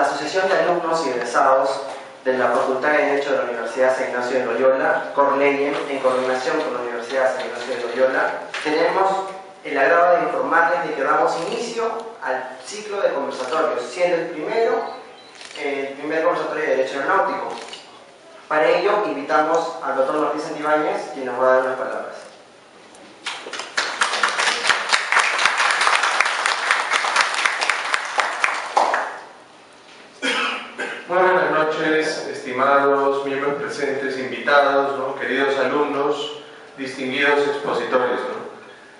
la Asociación de Alumnos y Egresados de la Facultad de Derecho de la Universidad San Ignacio de Loyola, Corleyen, en coordinación con la Universidad San Ignacio de Loyola, tenemos el agrado de informarles de que damos inicio al ciclo de conversatorios, siendo el primero, el primer conversatorio de Derecho Aeronáutico. Para ello, invitamos al doctor Martín Santibáñez, quien nos va a dar unas palabras. Estimados miembros presentes, invitados, queridos alumnos, distinguidos expositores.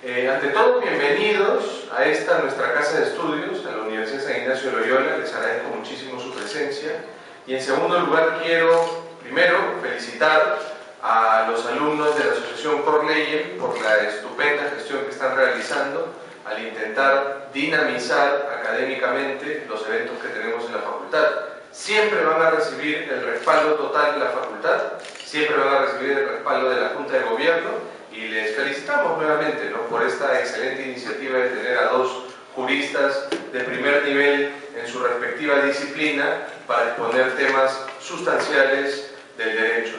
Eh, ante todo, bienvenidos a esta nuestra casa de estudios, a la Universidad San Ignacio de Loyola, les agradezco muchísimo su presencia. Y en segundo lugar, quiero primero felicitar a los alumnos de la Asociación Corleyen por la estupenda gestión que están realizando al intentar dinamizar académicamente los eventos que tenemos en la facultad siempre van a recibir el respaldo total de la facultad, siempre van a recibir el respaldo de la Junta de Gobierno y les felicitamos nuevamente ¿no? por esta excelente iniciativa de tener a dos juristas de primer nivel en su respectiva disciplina para exponer temas sustanciales del derecho.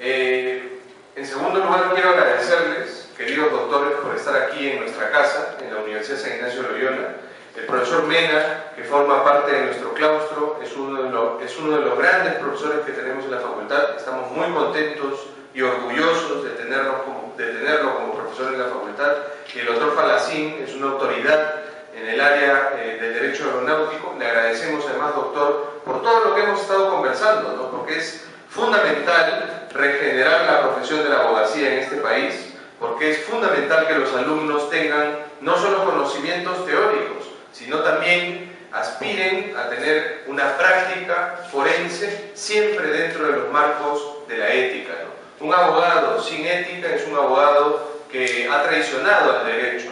Eh, en segundo lugar, quiero agradecerles, queridos doctores, por estar aquí en nuestra casa, en la Universidad San Ignacio de Loyola, el profesor Mena, que forma parte de nuestro claustro, es uno de, los, grandes profesores que tenemos en la facultad. Estamos muy contentos y orgullosos de tenerlo como, de tenerlo como profesor en la facultad. Y el doctor Falacín es una autoridad en el área eh, del derecho aeronáutico. Le agradecemos además, doctor, por todo lo que hemos estado conversando, ¿no? porque es fundamental regenerar la profesión de la abogacía en este país, porque es fundamental que los alumnos tengan no solo conocimientos teóricos, sino también aspiren a tener una práctica forense siempre dentro de los marcos de la ética. Un abogado sin ética es un abogado que ha traicionado al derecho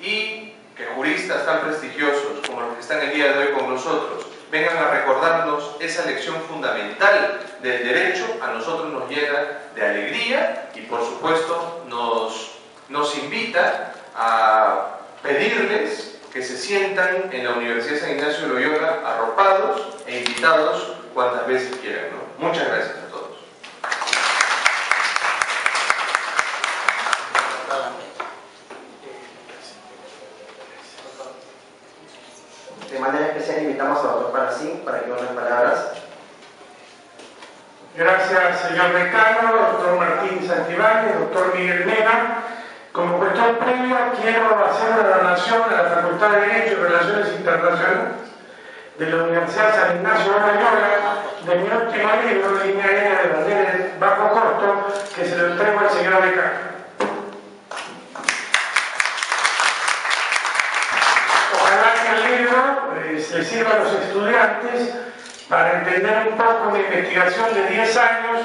y que juristas tan prestigiosos como los que están el día de hoy con nosotros vengan a recordarnos esa lección fundamental del derecho, a nosotros nos llena de alegría y por supuesto nos, nos invita a pedirles que se sientan en la Universidad San Ignacio de Loyola arropados e invitados cuantas veces quieran. Muchas gracias a todos. De manera especial invitamos al doctor Palacín para que unas palabras. Gracias, señor decano, doctor Martín Santibáñez, doctor Miguel Mena. Como cuestión previa, quiero hacer una donación a la Facultad de Derecho y Relaciones Internacionales de la Universidad San Ignacio de Loyola de mi último libro, Línea Aérea de Valdez Bajo Costo, que se lo entrego al señor decano. Ojalá que el libro eh, sirva a los estudiantes para entender un poco mi investigación de 10 años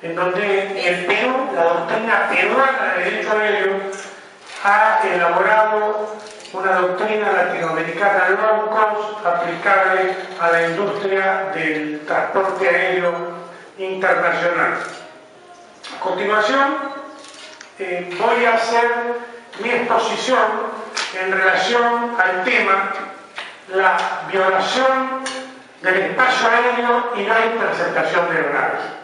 en donde el Perú, la doctrina peruana de derecho aéreo, ha elaborado una doctrina latinoamericana low cost aplicable a la industria del transporte aéreo internacional. A continuación, eh, voy a hacer mi exposición en relación al tema la violación del espacio aéreo y la interceptación de aeronaves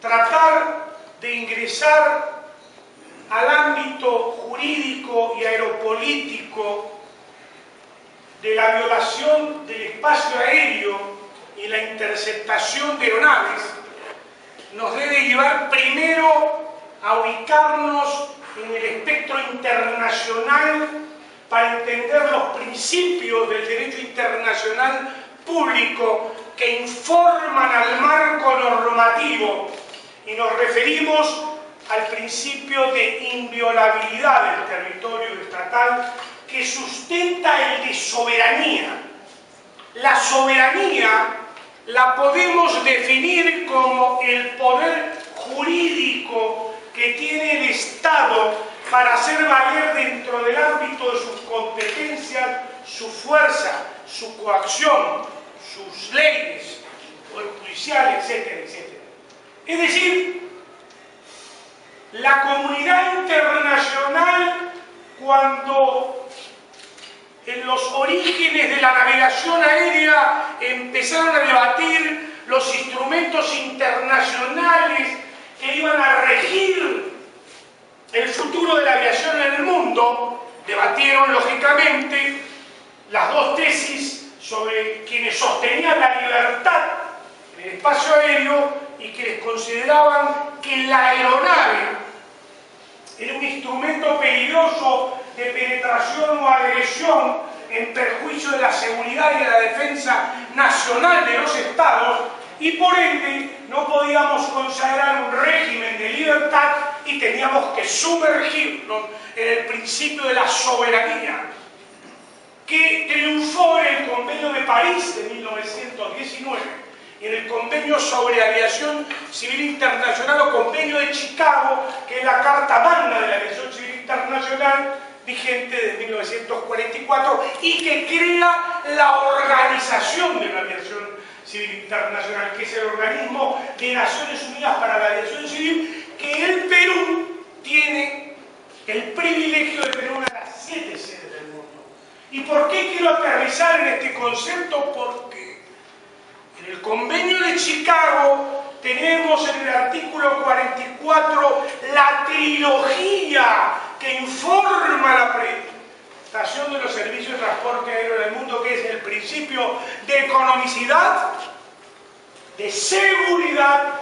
tratar de ingresar al ámbito jurídico y aeropolítico de la violación del espacio aéreo y la interceptación de aeronaves nos debe llevar primero a ubicarnos en el espectro internacional para entender los principios del derecho internacional público que informan al marco normativo. Y nos referimos al principio de inviolabilidad del territorio estatal que sustenta el de soberanía. La soberanía la podemos definir como el poder jurídico que tiene el Estado para hacer valer dentro del ámbito de sus competencias su fuerza, su coacción, sus leyes, su poder judicial, etcétera, etcétera. Es decir, la comunidad internacional cuando en los orígenes de la navegación aérea empezaron a debatir los instrumentos internacionales que iban a regir el futuro de la aviación en el mundo, debatieron lógicamente las dos tesis sobre quienes sostenían la libertad en el espacio aéreo y quienes consideraban que la aeronave era un instrumento peligroso de penetración o agresión en perjuicio de la seguridad y de la defensa nacional de los estados y por ende no podíamos consagrar un régimen de libertad y teníamos que sumergirnos en el principio de la soberanía que triunfó en el convenio de París de 1919 en el convenio sobre aviación civil internacional o convenio de Chicago, que es la carta magna de la aviación civil internacional vigente de 1944 y que crea la organización de la aviación civil internacional, que es el organismo de Naciones Unidas para la Aviación Civil, que el Perú tiene el privilegio de tener una de las siete sedes del mundo. ¿Y por qué quiero aterrizar en este concepto? Porque en el convenio de Chicago tenemos en el artículo 44 la trilogía que informa la prestación de los servicios de transporte aéreo en el mundo, que es el principio de economicidad, de seguridad.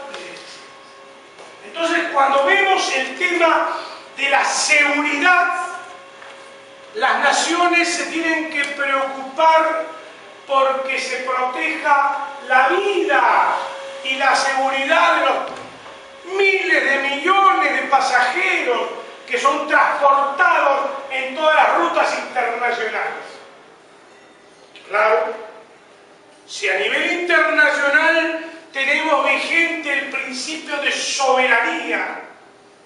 Entonces, cuando vemos el tema de la seguridad, las naciones se tienen que preocupar porque se proteja la vida y la seguridad de los miles de millones de pasajeros que son transportados en todas las rutas internacionales. Claro, si a nivel internacional tenemos vigente el principio de soberanía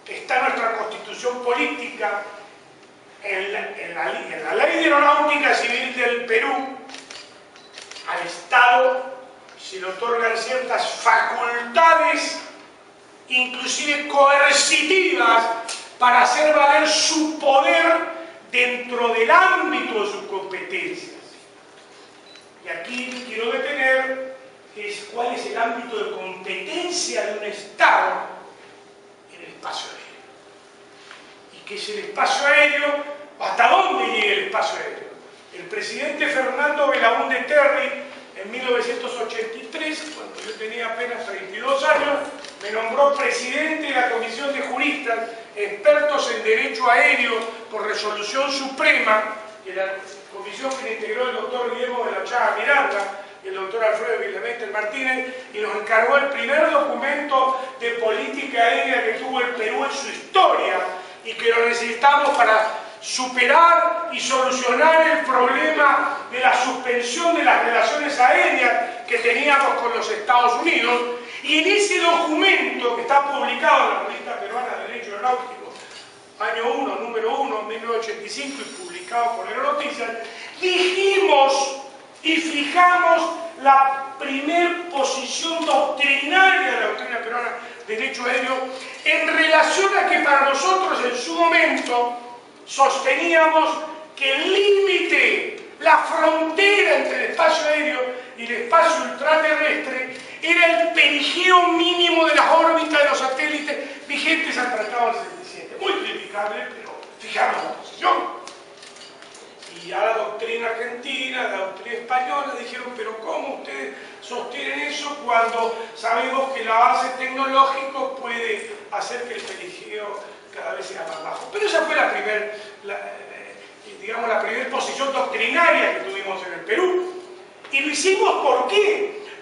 que está en nuestra constitución política, en la, ley de aeronáutica civil del Perú, al Estado se le otorgan ciertas facultades, inclusive coercitivas, para hacer valer su poder dentro del ámbito de sus competencias. Y aquí quiero detener es cuál es el ámbito de competencia de un Estado en el espacio aéreo. ¿Y qué es el espacio aéreo? ¿Hasta dónde llega el espacio aéreo? El presidente Fernando Belaúnde Terry, en 1983, cuando yo tenía apenas 32 años, me nombró presidente de la Comisión de Juristas expertos en derecho aéreo por resolución suprema, que la comisión que integró el doctor Guillermo de la Chaga Miranda y el doctor Alfredo Villamester Martínez, y nos encargó el primer documento de política aérea que tuvo el Perú en su historia y que lo necesitamos para superar y solucionar el problema de la suspensión de las relaciones aéreas que teníamos con los Estados Unidos. Y en ese documento que está publicado en la revista peruana de Derecho Aeronáutico, año 1, número 1, 1985 y publicado por Aeronoticias, dijimos y fijamos la primer posición doctrinaria de la doctrina peruana de derecho aéreo en relación a que para nosotros en su momento sosteníamos que el límite, la frontera entre el espacio aéreo y el espacio ultraterrestre era el perigeo mínimo de las órbitas de los satélites vigentes al Tratado del 77. Muy criticable, pero fijamos la posición. Y a la doctrina argentina, española, dijeron, pero ¿cómo ustedes sostienen eso cuando sabemos que el avance tecnológico puede hacer que el perigeo cada vez sea más bajo? Pero esa fue la primera, digamos, la primera posición doctrinaria que tuvimos en el Perú. Y lo hicimos ¿por?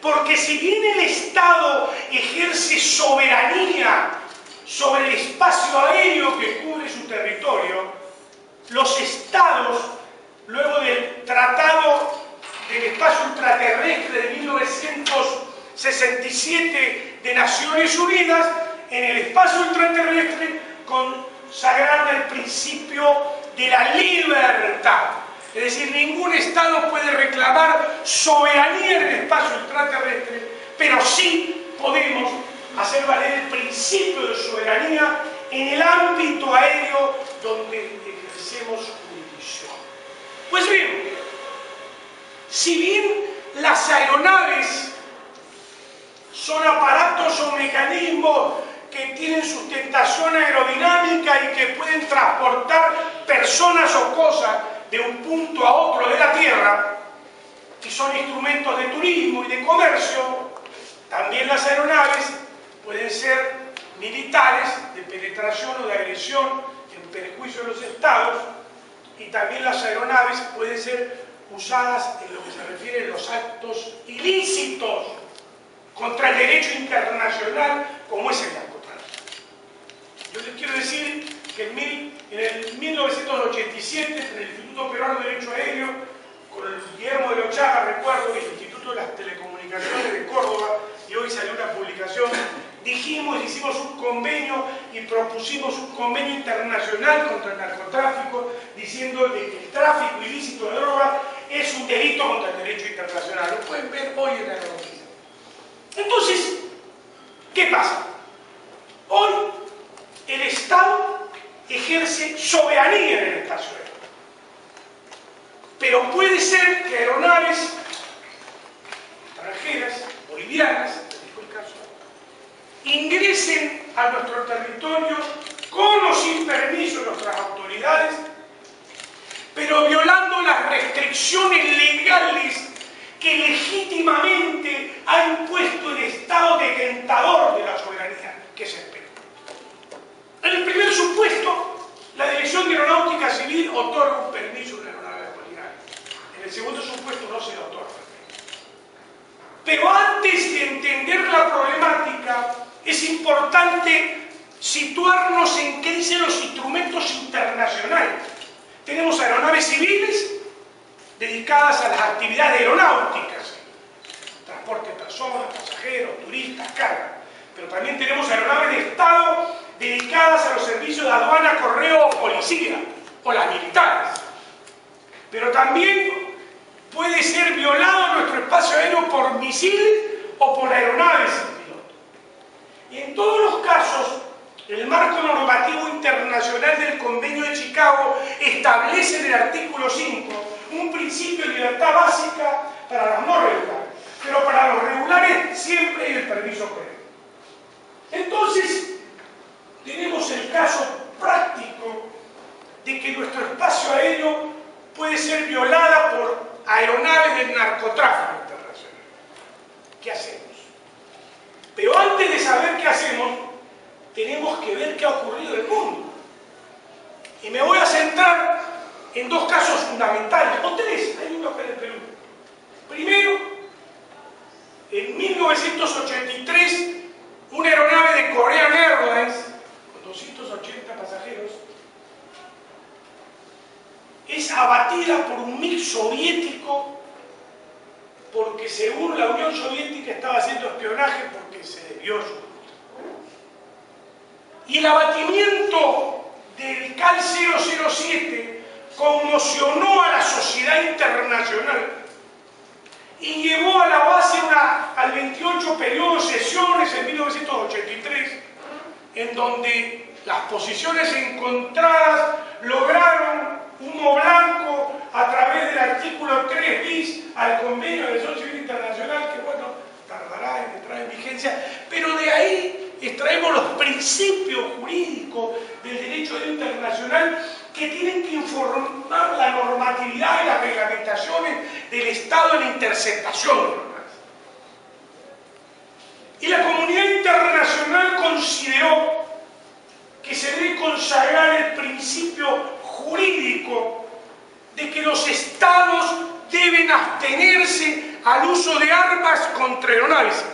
Porque si bien el Estado ejerce soberanía sobre el espacio aéreo que cubre su territorio, los Estados, luego del Tratado del Espacio Ultraterrestre de 1967 de Naciones Unidas, en el espacio ultraterrestre consagraron el principio de la libertad. Es decir, ningún Estado puede reclamar soberanía en el espacio extraterrestre, pero sí podemos hacer valer el principio de soberanía en el ámbito aéreo donde ejercemos jurisdicción. Pues bien, Si bien las aeronaves son aparatos o mecanismos que tienen sustentación aerodinámica y que pueden transportar personas o cosas de un punto a otro de la Tierra, y son instrumentos de turismo y de comercio, también las aeronaves pueden ser militares de penetración o de agresión en perjuicio de los estados y también las aeronaves pueden ser usadas en lo que se refiere a los actos ilícitos contra el derecho internacional como es el narcotráfico. Yo les quiero decir que en, el 1987 en el Instituto Peruano de Derecho Aéreo con el Guillermo de Lochaga, recuerdo, y el Instituto de las Telecomunicaciones de Córdoba, y hoy salió una publicación dijimos, hicimos un convenio y propusimos un convenio internacional contra el narcotráfico, diciendo que el tráfico ilícito de drogas es un delito contra el derecho internacional. Lo pueden ver hoy en la noticia. Entonces, ¿qué pasa? Hoy el Estado ejerce soberanía en el espacio aéreo. Pero puede ser que aeronaves extranjeras, bolivianas, ingresen a nuestro territorio con o sin permiso de nuestras autoridades, pero violando las restricciones legales que legítimamente ha impuesto el Estado detentador de la soberanía, que es el Perú. En el primer supuesto, la Dirección de Aeronáutica Civil otorga un permiso de aeronave boliviana. En el segundo supuesto no se le otorga. Pero antes de entender la problemática, es importante situarnos en qué dicen los instrumentos internacionales. Tenemos aeronaves civiles dedicadas a las actividades aeronáuticas, transporte de personas, pasajeros, turistas, carga. Pero también tenemos aeronaves de Estado dedicadas a los servicios de aduana, correo o policía, o las militares. Pero también puede ser violado nuestro espacio aéreo por misiles o por aeronaves y en todos los casos, el marco normativo internacional del Convenio de Chicago establece en el artículo 5 un principio de libertad básica para los no regulares, pero para los regulares siempre hay el permiso previo. Entonces, tenemos el caso práctico de que nuestro espacio aéreo puede ser violada por aeronaves del narcotráfico internacional. ¿Qué hacemos? Pero antes de saber qué hacemos, tenemos que ver qué ha ocurrido en el mundo. Y me voy a centrar en dos casos fundamentales, o tres, hay uno acá en el Perú. Primero, en 1983, una aeronave de Korean Airlines, con 280 pasajeros, es abatida por un MiG soviético porque según la Unión Soviética estaba haciendo espionaje porque se debió su Y el abatimiento del CAL 007 conmocionó a la sociedad internacional y llevó a la base al 28 periodo de sesiones en 1983, en donde las posiciones encontradas lograron humo blanco a través del artículo 3 bis al convenio de Sociedad Civil Internacional, que bueno, tardará en entrar en vigencia, pero de ahí extraemos los principios jurídicos del derecho internacional que tienen que informar la normatividad y las reglamentaciones del Estado en interceptación. Y la comunidad internacional consideró que se debe consagrar el principio jurídico de que los estados deben abstenerse al uso de armas contra aeronaves